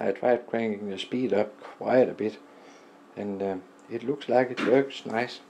I tried cranking the speed up quite a bit and um, it looks like it works nice.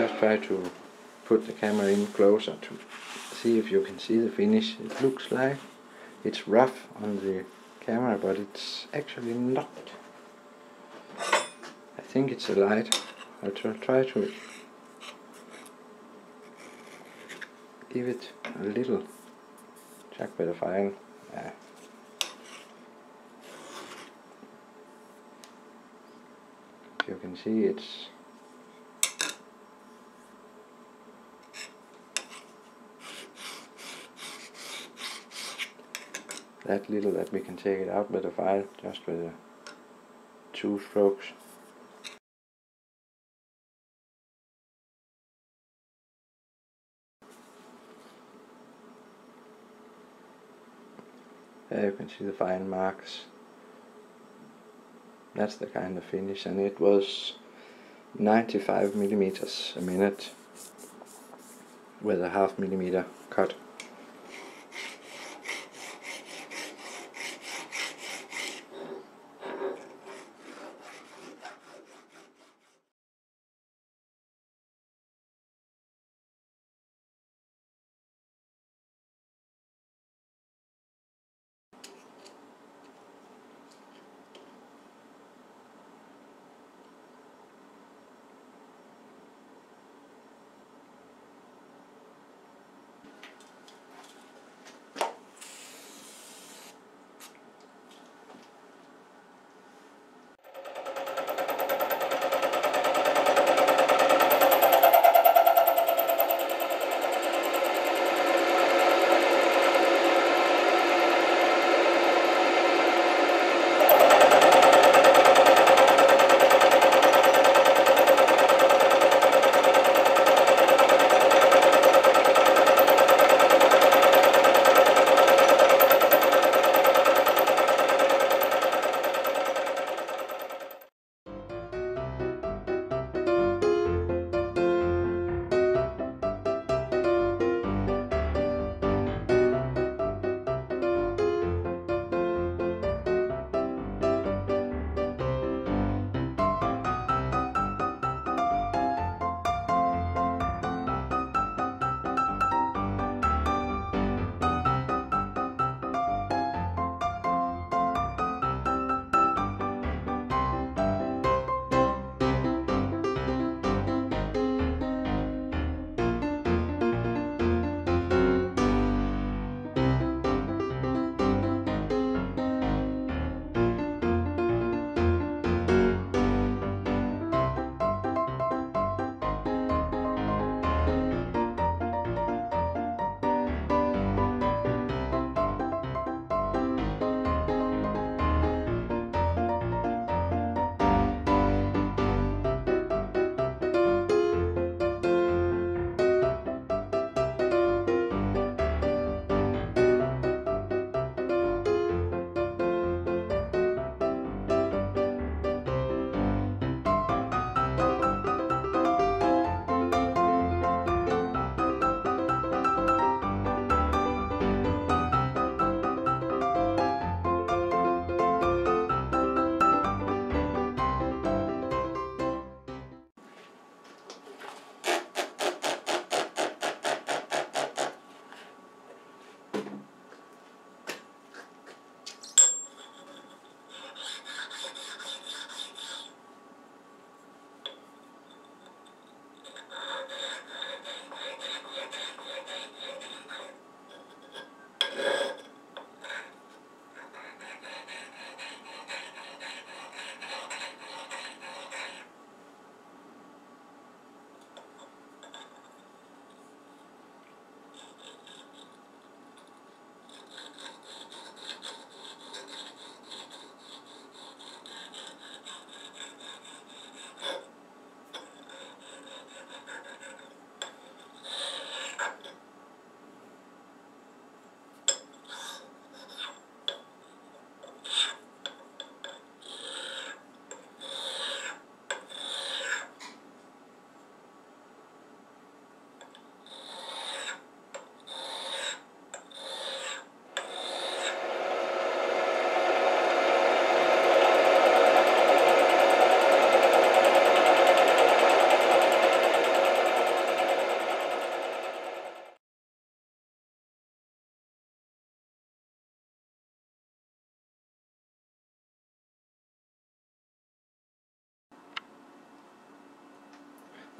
Just try to put the camera in closer to see if you can see the finish. It looks like it's rough on the camera, but it's actually not. I think it's a light. I'll try to give it a little check with the file. Yeah. You can see it's that little that we can take it out with a file just with the two strokes. There you can see the fine marks. That's the kind of finish and it was 95 millimeters a minute with a half millimeter cut.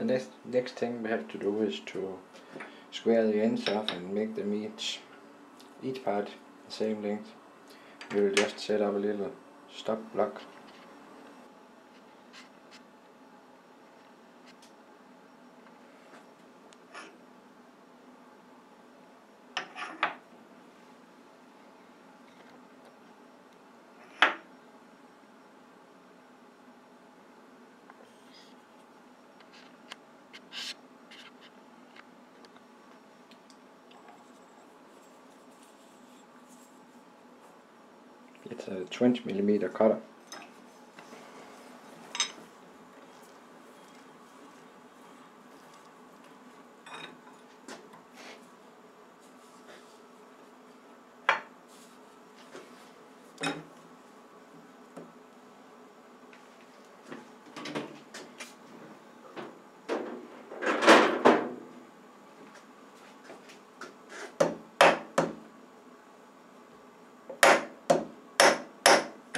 The next next thing we have to do is to square the ends off and make them each each part the same length. We will just set up a little stop block. It's a 20 millimeter cutter.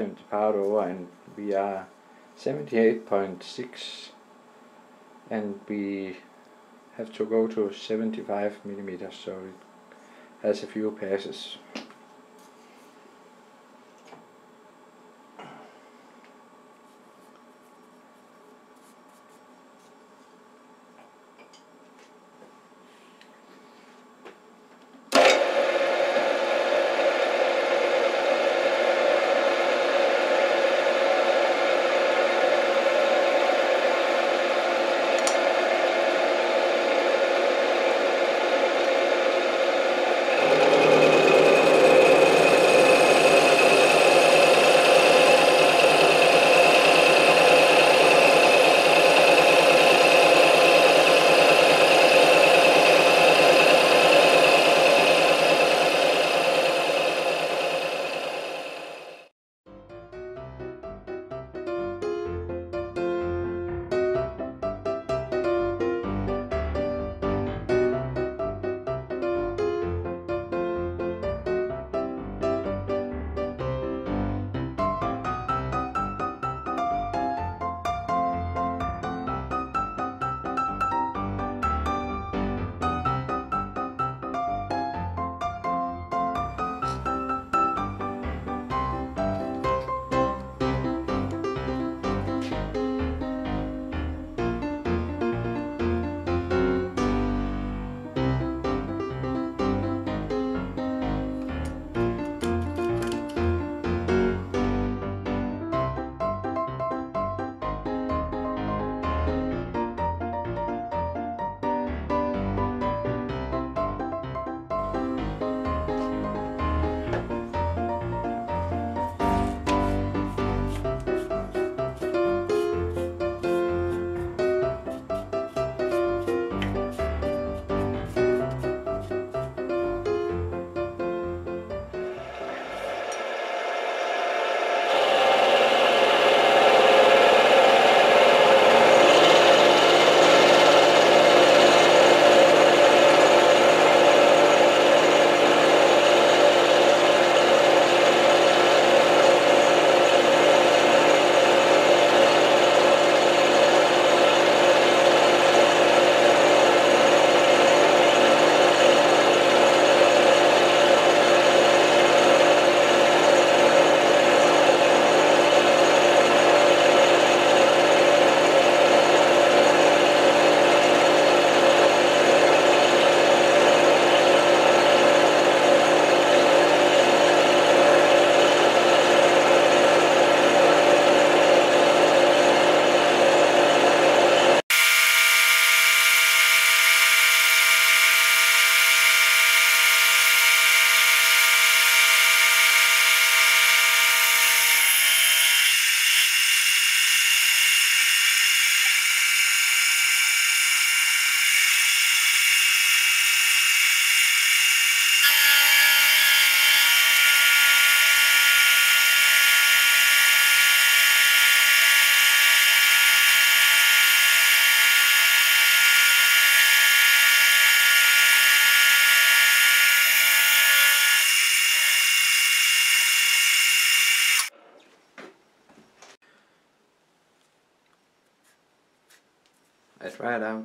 Now I just turned the powder over and we are 78.6 and we have to go to 75 millimeters so it has a few passes.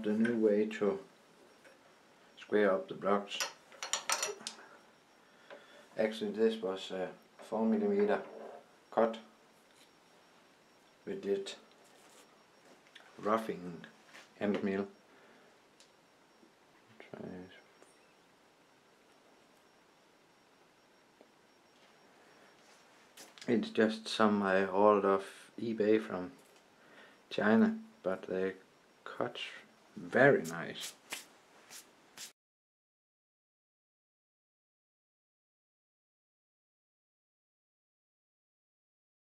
The new way to square up the blocks. Actually this was a 4 millimeter cut with this roughing end mill. It's just some I ordered off eBay from China, but they cut very nice.